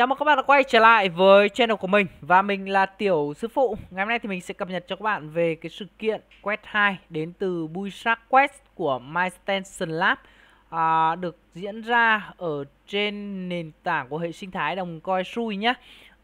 Chào mừng các bạn đã quay trở lại với channel của mình Và mình là Tiểu Sư Phụ. Ngày hôm nay thì mình sẽ cập nhật cho các bạn về cái sự kiện Quest 2 Đến từ Buisak Quest của MyStation Lab à, Được diễn ra ở trên nền tảng của hệ sinh thái đồng coi Sui nhé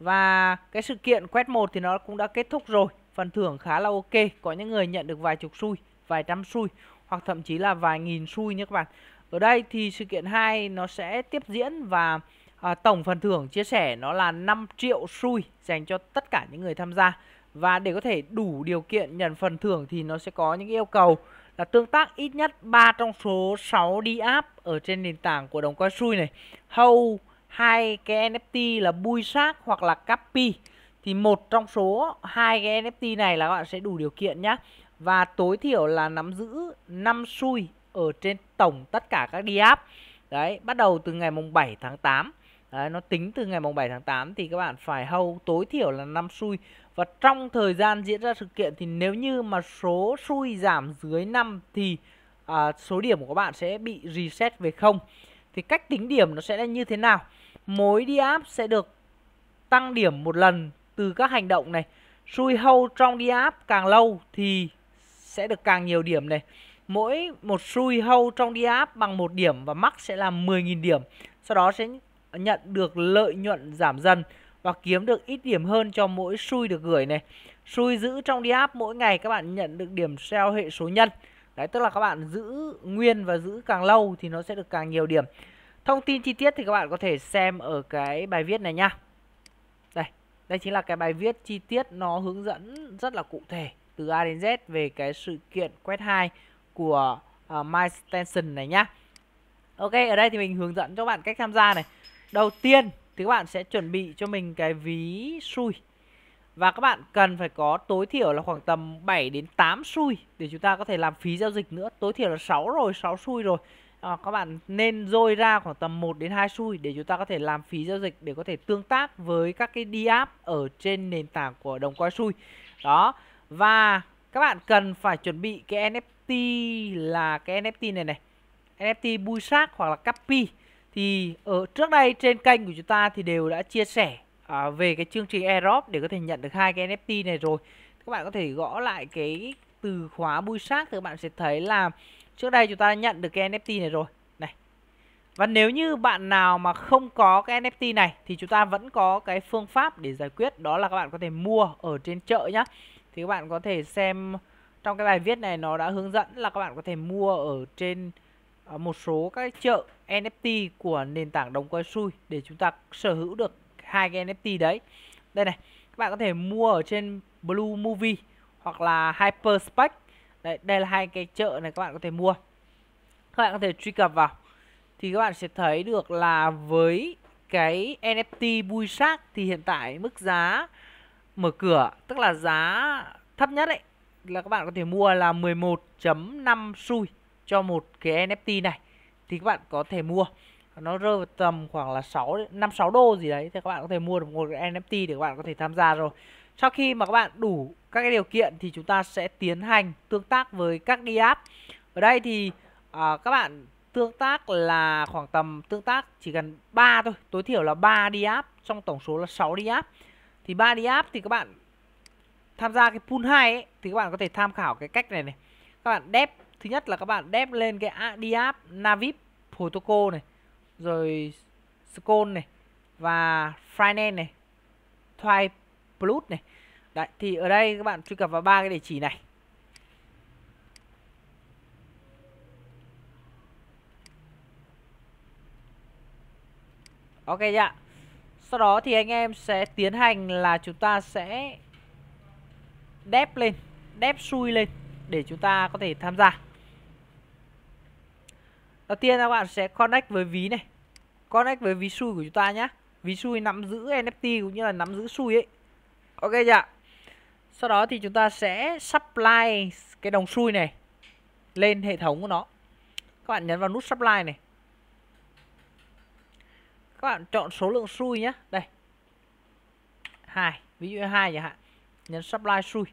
Và cái sự kiện Quest 1 thì nó cũng đã kết thúc rồi Phần thưởng khá là ok. Có những người nhận được vài chục xui, vài trăm xui Hoặc thậm chí là vài nghìn xui nhé các bạn. Ở đây thì sự kiện 2 nó sẽ tiếp diễn và à, tổng phần thưởng chia sẻ nó là 5 triệu xui dành cho tất cả những người tham gia. Và để có thể đủ điều kiện nhận phần thưởng thì nó sẽ có những yêu cầu là tương tác ít nhất 3 trong số 6 đi app ở trên nền tảng của đồng coin xui này. Hầu hai cái NFT là bui sát hoặc là copy thì một trong số hai cái NFT này là các bạn sẽ đủ điều kiện nhé và tối thiểu là nắm giữ 5 xui ở trên tổng tất cả các đi app. Đấy bắt đầu từ ngày mùng 7 tháng 8 Đấy, nó tính từ ngày mùng 7 tháng 8 thì các bạn phải hâu tối thiểu là 5 xui. Và trong thời gian diễn ra sự kiện thì nếu như mà số xui giảm dưới 5 thì à, số điểm của các bạn sẽ bị reset về không. Thì cách tính điểm nó sẽ là như thế nào? Mỗi đi áp sẽ được tăng điểm một lần từ các hành động này. Xui hâu trong đi áp càng lâu thì sẽ được càng nhiều điểm này. Mỗi một xui hâu trong đi áp bằng một điểm và max sẽ là 10.000 điểm. Sau đó sẽ nhận được lợi nhuận giảm dần và kiếm được ít điểm hơn cho mỗi xui được gửi này. Xui giữ trong đi app mỗi ngày các bạn nhận được điểm theo hệ số nhân. Đấy tức là các bạn giữ nguyên và giữ càng lâu thì nó sẽ được càng nhiều điểm. Thông tin chi tiết thì các bạn có thể xem ở cái bài viết này nha. Đây, đây chính là cái bài viết chi tiết nó hướng dẫn rất là cụ thể từ A đến Z về cái sự kiện quét 2 của à, uh, MyStation này nhá. Ok, ở đây thì mình hướng dẫn cho bạn cách tham gia này. Đầu tiên thì các bạn sẽ chuẩn bị cho mình cái ví xui. Và các bạn cần phải có tối thiểu là khoảng tầm 7 đến 8 xui Để chúng ta có thể làm phí giao dịch nữa. Tối thiểu là 6 rồi, 6 xui rồi. À, Các bạn nên rôi ra khoảng tầm 1 đến 2 xui Để chúng ta có thể làm phí giao dịch Để có thể tương tác với các cái đi app Ở trên nền tảng của đồng coi xui. Đó. Và các bạn cần phải chuẩn bị cái NFT là cái NFT này này. NFT Buisak hoặc là copy thì ở trước đây trên kênh của chúng ta thì đều đã chia sẻ à, về cái chương trình airdrop để có thể nhận được hai cái NFT này rồi. Các bạn có thể gõ lại cái từ khóa bui sát thì các bạn sẽ thấy là trước đây chúng ta đã nhận được cái NFT này rồi. Này. Và nếu như bạn nào mà không có cái NFT này thì chúng ta vẫn có cái phương pháp để giải quyết đó là các bạn có thể mua ở trên chợ nhá. Thì các bạn có thể xem trong cái bài viết này nó đã hướng dẫn là các bạn có thể mua ở trên À, một số các chợ NFT của nền tảng đồng coin xui để chúng ta sở hữu được hai cái NFT đấy. Đây này, các bạn có thể mua ở trên Blue Movie hoặc là Hyperspec. Đấy, đây là hai cái chợ này các bạn có thể mua. Các bạn có thể truy cập vào thì các bạn sẽ thấy được là với cái NFT bui xác thì hiện tại mức giá mở cửa tức là giá thấp nhất ấy là các bạn có thể mua là 11.5 xui cho một cái NFT này thì các bạn có thể mua nó rơi vào tầm khoảng là 6 5 6 đô gì đấy thì các bạn có thể mua được một cái NFT để các bạn có thể tham gia rồi. Sau khi mà các bạn đủ các cái điều kiện thì chúng ta sẽ tiến hành tương tác với các đi app. Ở đây thì à, các bạn tương tác là khoảng tầm tương tác chỉ cần 3 thôi, tối thiểu là 3 đi app trong tổng số là 6 đi app. Thì 3 đi app thì các bạn tham gia cái pool 2 ấy thì các bạn có thể tham khảo cái cách này này. Các bạn đép thứ nhất là các bạn đép lên cái đi Navip Protocol này rồi Scone này và Finance này thai Plus này. Đấy, thì ở đây các bạn truy cập vào ba cái địa chỉ này. Ok chưa Sau đó thì anh em sẽ tiến hành là chúng ta sẽ đép lên Đép xui lên Để chúng ta có thể tham gia. Đầu tiên các bạn sẽ connect với ví này. Connect với ví xui của chúng ta nhé Ví xui nắm giữ NFT cũng như là nắm giữ xui ấy. Ok chưa Sau đó thì chúng ta sẽ supply cái đồng xui này Lên hệ thống của nó. Các bạn nhấn vào nút supply này. Các bạn chọn số lượng xui nhé Đây. Hai. Ví dụ hai chẳng hạn. Nhấn supply xui.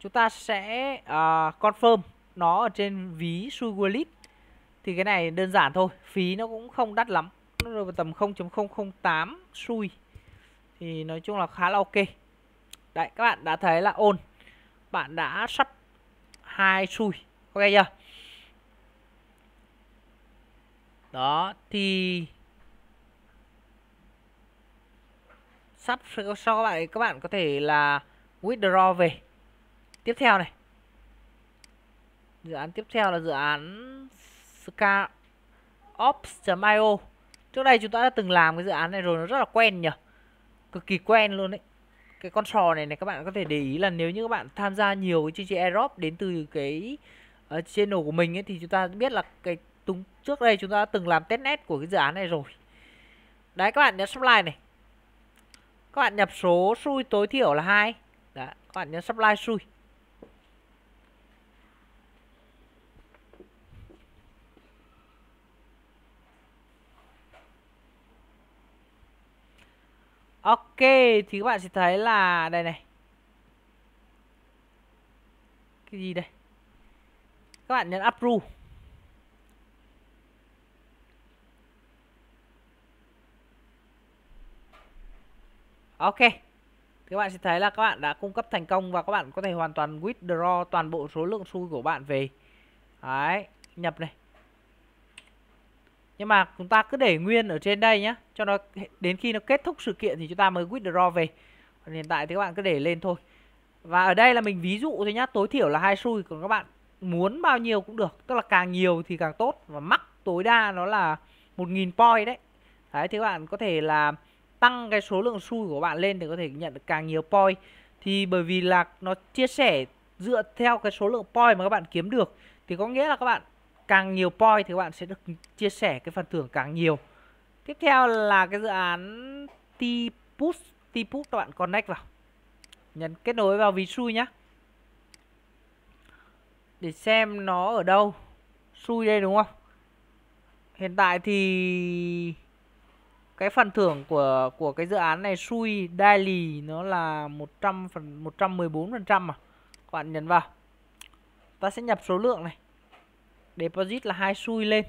Chúng ta sẽ uh, confirm nó ở trên ví xui wallet thì cái này đơn giản thôi, phí nó cũng không đắt lắm. Nó rơi vào tầm 0.008 xui. Thì nói chung là khá là ok. Đấy, các bạn đã thấy là ôn. Bạn đã sắp hai xui. Ok chưa? Đó, thì sắp sau các bạn các bạn có thể là withdraw về. Tiếp theo này. Dự án tiếp theo là dự án scaops.io trước đây chúng ta đã từng làm cái dự án này rồi nó rất là quen nhỉ. Cực kỳ quen luôn đấy cái con sò này này các bạn có thể để ý là nếu như các bạn tham gia nhiều cái chương trình airdrop đến từ cái uh, channel của mình ấy thì chúng ta biết là cái tung trước đây chúng ta đã từng làm testnet của cái dự án này rồi. Đấy các bạn nhấn supply này. Các bạn nhập số xui tối thiểu là hai. Đấy các bạn nhấn supply xui. Ok thì các bạn sẽ thấy là đây này. Cái gì đây? Các bạn nhấn approve. Ok thì các bạn sẽ thấy là các bạn đã cung cấp thành công và các bạn có thể hoàn toàn withdraw toàn bộ số lượng xu của bạn về. Đấy, nhập này nhưng mà chúng ta cứ để nguyên ở trên đây nhé cho nó đến khi nó kết thúc sự kiện thì chúng ta mới withdraw về. Còn hiện tại thì các bạn cứ để lên thôi. Và ở đây là mình ví dụ thôi nhá, tối thiểu là hai xui, còn các bạn muốn bao nhiêu cũng được. Tức là càng nhiều thì càng tốt. Và mắc tối đa nó là 1.000 point đấy. Đấy, thì các bạn có thể là tăng cái số lượng xui của bạn lên để có thể nhận được càng nhiều point. Thì bởi vì là nó chia sẻ dựa theo cái số lượng point mà các bạn kiếm được, thì có nghĩa là các bạn càng nhiều point thì các bạn sẽ được chia sẻ cái phần thưởng càng nhiều. Tiếp theo là cái dự án T-Push T-Push các bạn connect vào. Nhấn kết nối vào ví xui nhé để xem nó ở đâu. Xui đây đúng không? Hiện tại thì cái phần thưởng của của cái dự án này xui daily nó là 100 phần 114 phần trăm mà. Các bạn nhấn vào. Ta sẽ nhập số lượng này deposit là hai xui lên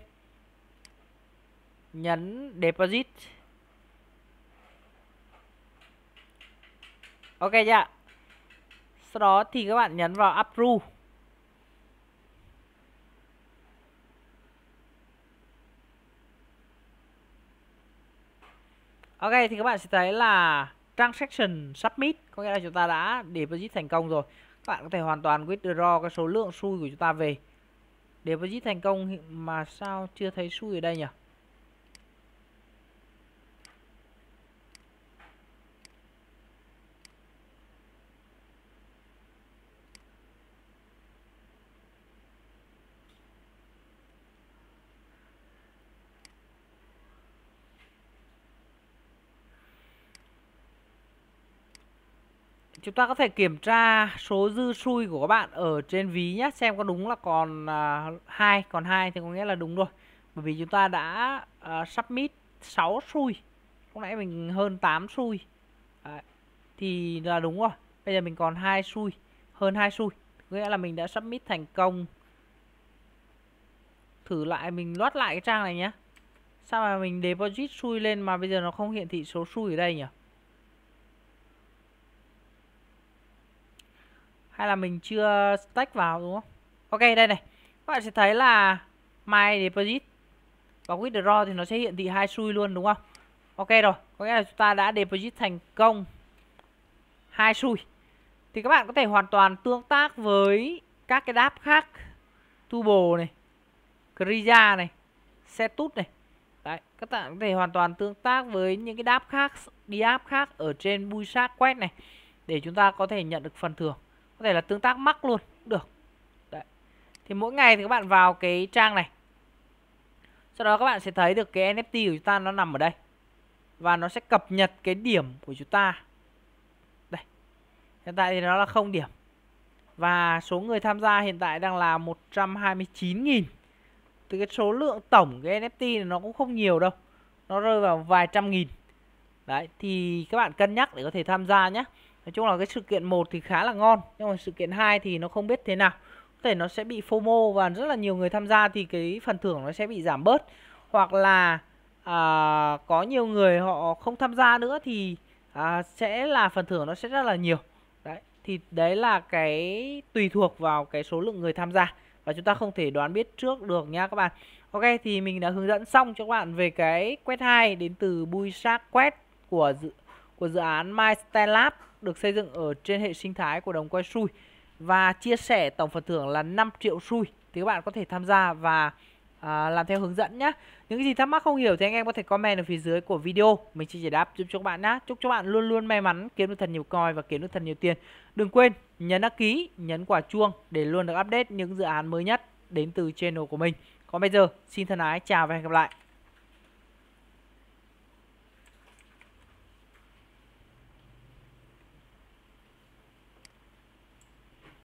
nhấn deposit ok chưa sau đó thì các bạn nhấn vào approve Ok, thì các bạn sẽ thấy là transaction submit, có nghĩa là chúng ta đã deposit thành công rồi. Các bạn có thể hoàn toàn withdraw cái số lượng xui của chúng ta về. Deposit thành công mà sao chưa thấy xui ở đây nhỉ? Chúng ta có thể kiểm tra số dư xui của các bạn ở trên ví nhé xem có đúng là còn uh, hai còn hai thì có nghĩa là đúng rồi. Bởi vì chúng ta đã uh, submit 6 xui lúc nãy mình hơn 8 xui Đấy. thì là đúng rồi bây giờ mình còn hai xui hơn hai xui nghĩa là mình đã submit thành công. Thử lại mình loát lại cái trang này nhé sao mà mình deposit xui lên mà bây giờ nó không hiển thị số xui ở đây nhỉ? Hay là mình chưa stack vào đúng không? Ok đây này. Các bạn sẽ thấy là my deposit và withdraw thì nó sẽ hiện thị hai xui luôn đúng không? Ok rồi có nghĩa là chúng ta đã deposit thành công hai xui. Thì các bạn có thể hoàn toàn tương tác với các cái đáp khác. Tubo này Kriya này Setut này. Đấy, các bạn có thể hoàn toàn tương tác với những cái đáp khác đi app khác ở trên Buisak Quest này để chúng ta có thể nhận được phần thưởng có thể là tương tác mắc luôn. Được. Đấy. thì mỗi ngày thì các bạn vào cái trang này. Sau đó các bạn sẽ thấy được cái NFT của chúng ta nó nằm ở đây. Và nó sẽ cập nhật cái điểm của chúng ta. Đây. Hiện tại thì nó là không điểm. Và số người tham gia hiện tại đang là 129.000 từ cái số lượng tổng cái NFT này nó cũng không nhiều đâu. Nó rơi vào vài trăm nghìn. Đấy, thì các bạn cân nhắc để có thể tham gia nhé nói chung là cái sự kiện một thì khá là ngon nhưng mà sự kiện 2 thì nó không biết thế nào. Có thể nó sẽ bị FOMO và rất là nhiều người tham gia thì cái phần thưởng nó sẽ bị giảm bớt. Hoặc là à, có nhiều người họ không tham gia nữa thì à, sẽ là phần thưởng nó sẽ rất là nhiều. Đấy thì đấy là cái tùy thuộc vào cái số lượng người tham gia. Và chúng ta không thể đoán biết trước được nha các bạn. Ok thì mình đã hướng dẫn xong cho các bạn về cái quét 2 đến từ Bui sát quét của dự của dự án My Lab được xây dựng ở trên hệ sinh thái của đồng quay sui và chia sẻ tổng phần thưởng là 5 triệu sui thì các bạn có thể tham gia và à, làm theo hướng dẫn nhé. Những cái gì thắc mắc không hiểu thì anh em có thể comment ở phía dưới của video. Mình sẽ giải đáp giúp cho các bạn nhé chúc cho bạn luôn luôn may mắn kiếm được thật nhiều coin và kiếm được thật nhiều tiền. Đừng quên nhấn đăng ký nhấn quả chuông để luôn được update những dự án mới nhất đến từ channel của mình. Còn bây giờ xin thân ái chào và hẹn gặp lại.